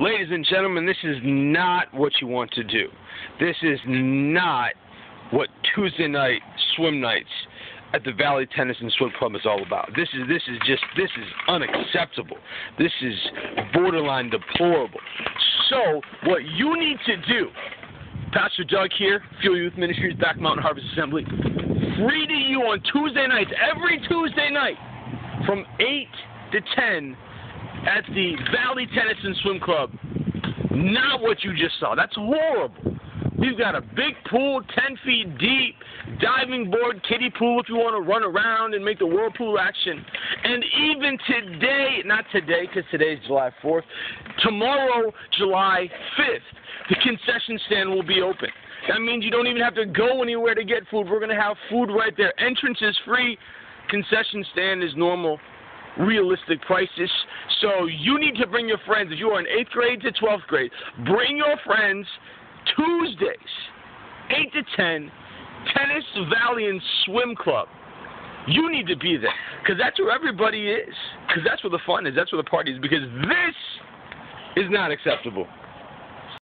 Ladies and gentlemen, this is not what you want to do. This is not what Tuesday night swim nights at the Valley Tennis and Swim Club is all about. This is this is just this is unacceptable. This is borderline deplorable. So what you need to do, Pastor Doug here, Fuel Youth Ministries, Back Mountain Harvest Assembly, free to you on Tuesday nights, every Tuesday night, from eight to ten at the Valley Tennis and Swim Club. Not what you just saw. That's horrible. We've got a big pool, 10 feet deep, diving board, kiddie pool if you want to run around and make the whirlpool action. And even today, not today because today's July 4th, tomorrow, July 5th, the concession stand will be open. That means you don't even have to go anywhere to get food. We're going to have food right there. Entrance is free. Concession stand is normal realistic prices. So you need to bring your friends. If you are in 8th grade to 12th grade, bring your friends Tuesdays, 8 to 10, Tennis Valley and Swim Club. You need to be there because that's where everybody is. Because that's where the fun is. That's where the party is. Because this is not acceptable.